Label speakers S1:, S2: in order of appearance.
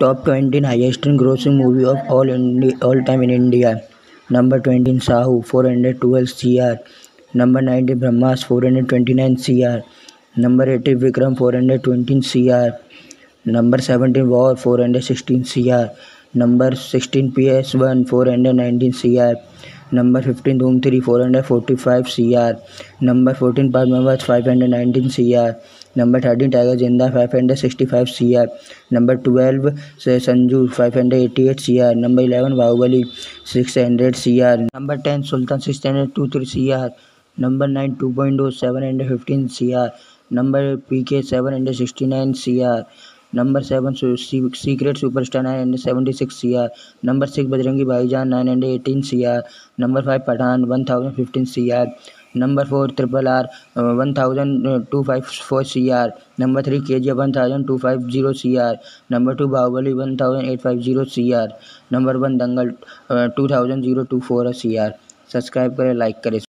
S1: Top 20 highest grossing movie of all time in India. Number 20 Sahu 412 crore. Number 90 Brahmas 429 crore. Number 80 Vikram 420 crore. Number 17 War 416 crore. Number 16 PS1 419 crore. Number fifteen Dhoom three four hundred forty five C R number fourteen part member five hundred nineteen C R number thirteen tiger Zinda five hundred sixty five C R number twelve से Sanju five hundred eighty eight C R number eleven Baahubali six hundred C R number ten Sultan six hundred two three C R number nine two point seven hundred fifteen C R number P K seven hundred sixty nine C R number seven secret superstar nine hundred seventy six C R number six Bajrangi Bhaijaan nine hundred eighteen C R number five Pathaan one thousand fifteen C R number four triple R one thousand two five four C R number three K G one thousand two five zero C R number two Baahubali one thousand eight five zero C R number one Dangal two thousand zero two four C R subscribe करें like करें